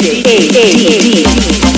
DJ, DJ, DJ, DJ.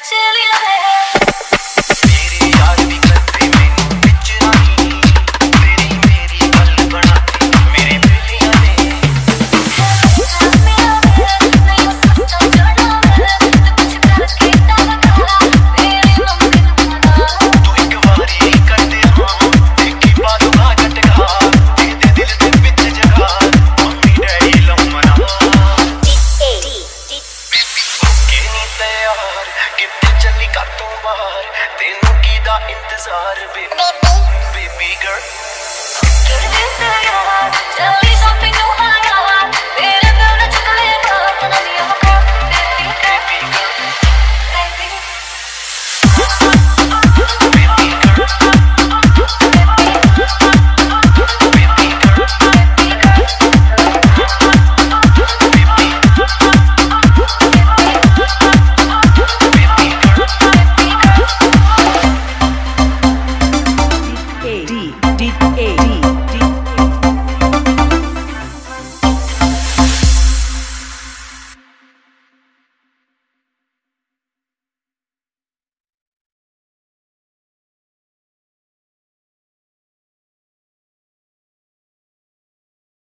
such ਬਾਹਰ ਤੈਨੂੰ ਕੀ ਦਾ ਇੰਤਜ਼ਾਰ ਬੇਬੀ। Baby girl